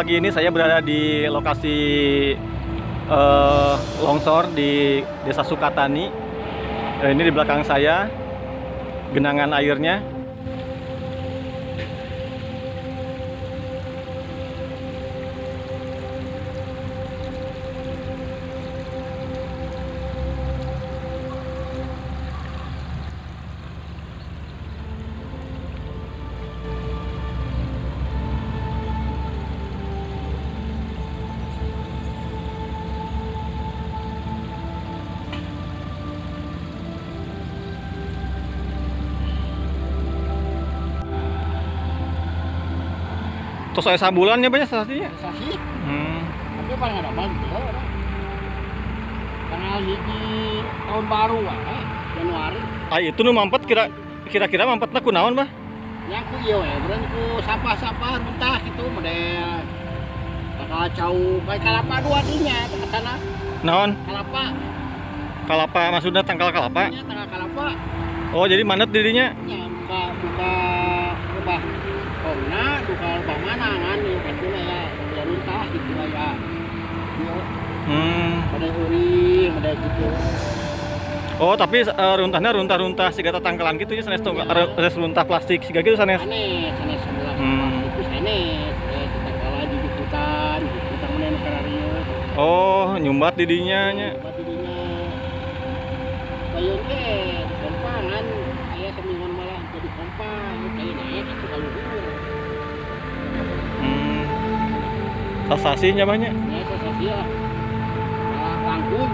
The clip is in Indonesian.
pagi ini saya berada di lokasi eh, longsor di Desa Sukatani. Eh, ini di belakang saya genangan airnya. Terus saya sambulan ya banyak sasinya. Sasi, Hmm. tapi paling ada gitu orang. Tanggal hiji tahun baru eh Januari. Ah itu nu mampet kira kira-kira mampetna kunaon bah? Yang ku iya ya, berarti ku sapa-sapa mentah gitu model. Jauh kayak kalapa dua dinya ke sana. Naon? Kalapa, Kalapa maksudnya tangkal kalapa? nya tanggal kalapa. Oh jadi manet dirinya? Nya gitu ya. Hmm. ada uri, ada gitu. Oh tapi eh, runtahnya runtah-runtah siga tangkalan gitu ya sanes tongkal sanes runtah plastik siga gitu sanes. Aneh, aneh sebelah Hmm. itu aneh. Eh, kita kalah di hutan, kita menen karario. Oh nyumbat didinya nya. Batu dinya. Payung ke, kompangan. Ayah semingguan malah jadi kompang. Kayak naik itu kalau dulu. sasasi, banyak. Ya sensasi ya nah, langkung